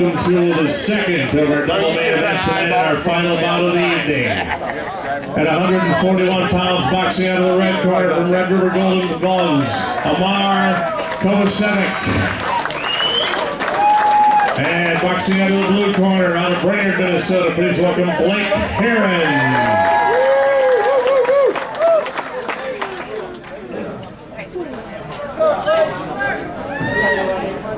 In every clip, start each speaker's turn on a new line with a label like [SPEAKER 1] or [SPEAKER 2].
[SPEAKER 1] welcome to the second of our double main event tonight, our final bout of the evening. At 141 pounds, boxing out of the red corner from Red River Golden Gloves, Amar Kovacevic. And boxing out of the blue corner out of Brainerd, Minnesota, please welcome Blake
[SPEAKER 2] Herron.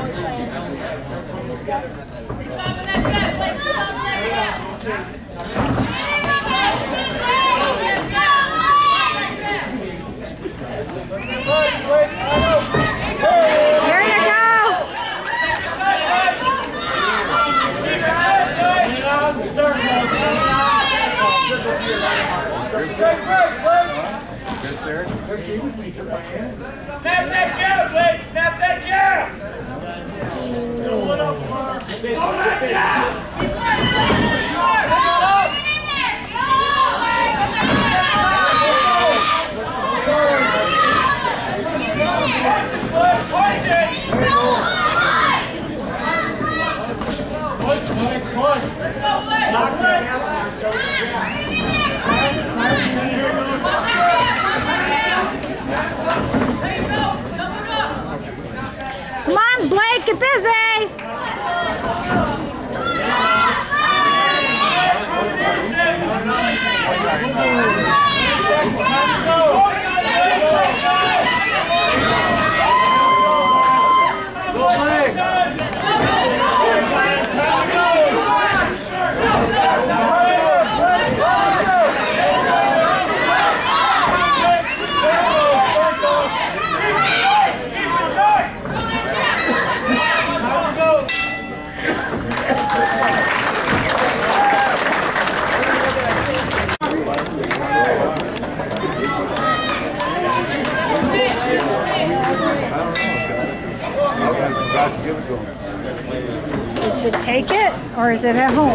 [SPEAKER 2] on, Blake! You take it, or is it at home?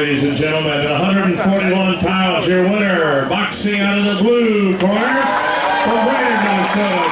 [SPEAKER 1] and gentlemen. At 141 pounds, your winner, boxing out of the blue corner from Brainerd, Minnesota.